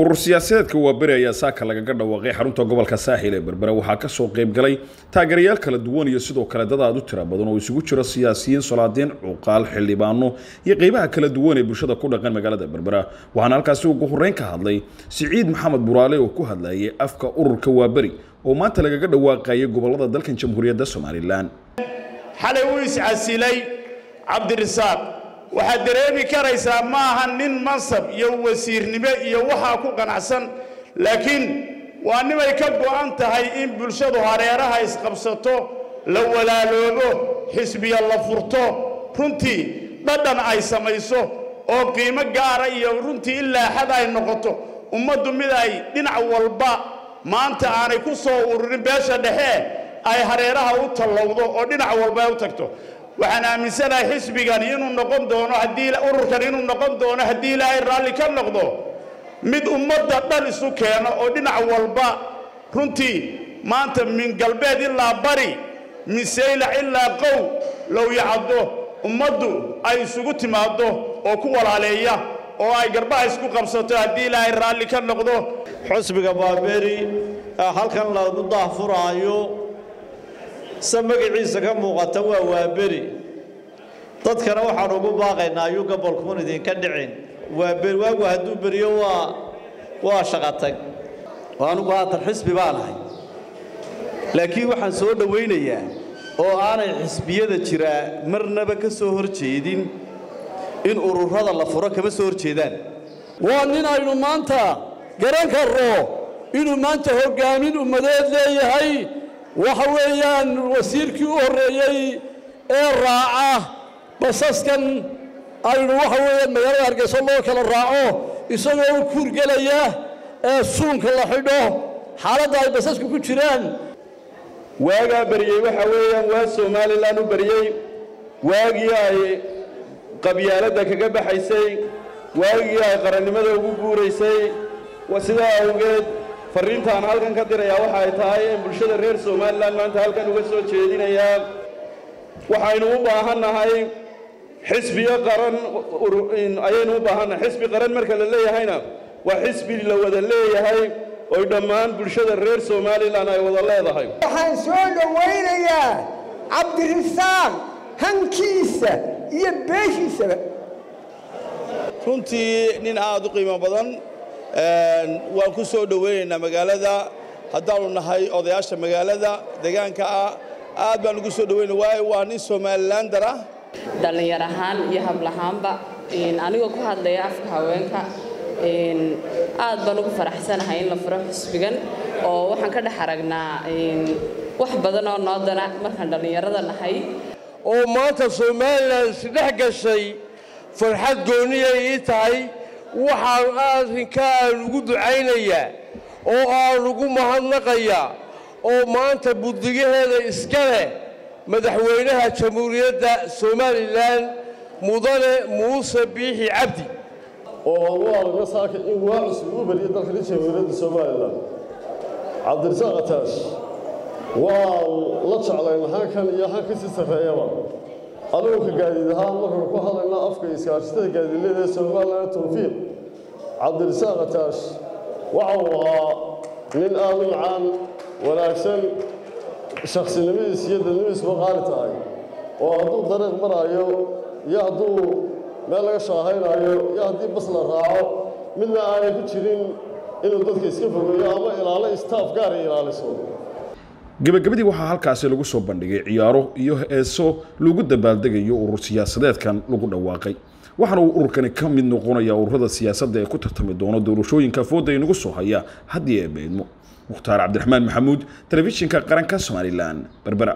urur siyaasadeedka waaberi ayaa saaka lagaga dhawaaqay xarunta gobolka saaxil ee berbera. Waxaa ka soo qayb galay taageerayaal kala duwan iyo sidoo kale dad aad u tira badan oo isugu jiro siyaasiyiin solaadiin cuqaal xildhibaano iyo qeybaha kala duwan ee bulshada ku dhaqan magaalada berbera. Waxaana halkaasi ugu horeyn ka hadlay siciid maxamed buraale oo ku hadlayay afka ururka waaberi oo maanta lagaga dhawaaqayay gobollada dalkan jamhuuriyadda somalilan. Xalay wuu iscasilay cabdirisaaq waxaad dareemi karaysaa ma aha nin mansab iyo wasiirnimo iyo waxaa ku qanacsan. Laakiin waa nimay ka go'an tahay in bulshadu hareeraha isqabsato la walaaloobo xisbiya la furto. Runtii dhadhan ay samayso oo qiimo gaara iyo runtii ilaa xad ay noqoto. Ummaddu mid ay dhinac walba maanta aanay ku soo ururin beesha dhexe ay hareeraha u tallowdo oo dhinac walba ay u tagto waxaan aaminsanahay xisbigan inuu noqon doono haddii ururkan inuu noqon doono haddii ilaahay raalli ka noqdo mid ummadda dhan isu keeno oo dhinac walba runtii maanta min galbeed ilaa bari min saylac ilaa qow low yacaddo ummaddu ay isugu timaaddo oo ku walaaleeya oo ay garbaha isku qabsato haddii ilaahay raalli ka noqdo. Xusbiga baaberi halkan lagu daahfuraayo se magaciisa ka muuqata waa waaberi. Dadkana waxaan ugu baaqaynaa ayuu gobolkuun idinka dhicin. Waaberi waagu hadduu beriyo waa waa shaqatag anugu haatan xisbi baanahay laakiin waxaan soo dhowaynayaa oo aanay xisbiyada jiraa marnaba ka soo hor jeedin in ururada la furo kama soo hor jeedaan waa nin aynu maanta garan karno inuu maanta hoggaamin ummadeed leeyahay waxa weeyaan wasiirkii u horreeyey ee raaca basaskan aynu waxa weeyaan magaalada hargeysa loo kala raaco isagoo u kuurgelaya ee suunka la xidho xaaladda ay basasku ku jiraan. Waagaa baryey waxa weeyaan waa somalilan u baryey waagii ay qabyaaladda kaga baxaysay waagii ay qarannimada ugu guuraysay. Sidaa awgeed farriintaan halkan ka dirayaa waxa ay tahay in bulshada reer somalilan maanta halkan uga soo jeedinayaa waxaynu u baahannahay xisbiyo qaran ayaynu u baahannahay xisbi qaran marka la leeyahayna waa xisbi la wada leeyahay oy dhammaan bulshada reer somalilan ay wada leedahay. Waxaan soo dhowaynayaa cabdirisaaq hankiisa iyo beeshiisaba. Runtii nin aad u qiimo badan waan ku soo dhowaynaynaa magaalada. Haddaanu nahay odayaasha magaalada deegaanka ah aad baan ugu soo dhowayna waayo waa nin somalilander ah. Dhallinyar ahaan iyo hablahaanba anigoo ku hadlaya afka haweenka aad baan ugu faraxsanahay in la furo xisbigan oo waxaan ka dhex aragnaa wax badan oo noo dana markaan dhallinyarada nahay. Oo maanta somalilan isdhex gashay farxad goonniyay ii tahay waxaan arrinka aan ugu ducaynayaa oo aan ugu mahadnaqayaa oo maanta buddigaheeda iska leh madaxweynaha jamhuuriyadda somalilan mudane muuse biixi cabdi. Oo waa laga saaka in waa cusub u bariya dalkani jamhuuriyadda somalilan. Cabdirisaaq ataash waa la jeclayn hankan iyo han ka sii sarreeyaba adugu ka gaadiid ahaan markanu ku hadlayna afka iskaashatada gaadiidleyda ee somalilan tawfiiq. Cabdirisaaq ataash waxa uu ahaa nin aad u macaan wanaagsan shaksinimadiis iyo dadnimadiisba qaali tahay. Oo hadduu dariiq maraayo iyo hadduu meel laga shaahaynaayo iyo haddii bas la raaco midna aanay ku jirin inuu dadka iska fogeeyo ama ilaalo istaaf gaara ilaaliso gebagabadii waxaa halkaasi lagu soo bandhigay ciyaaro iyo heeso lagu dabaaldegayo urur siyaasadeedkan lagu dhawaaqay. Waxaana uu ururkani ka mid noqonayaa ururada siyaasadda ee ku tartami doono doorashooyinka fooda inagu soo haya haddii ee beydmo mukhtaar cabdiraxmaan maxamuud telefishinka qaranka somalilan berbera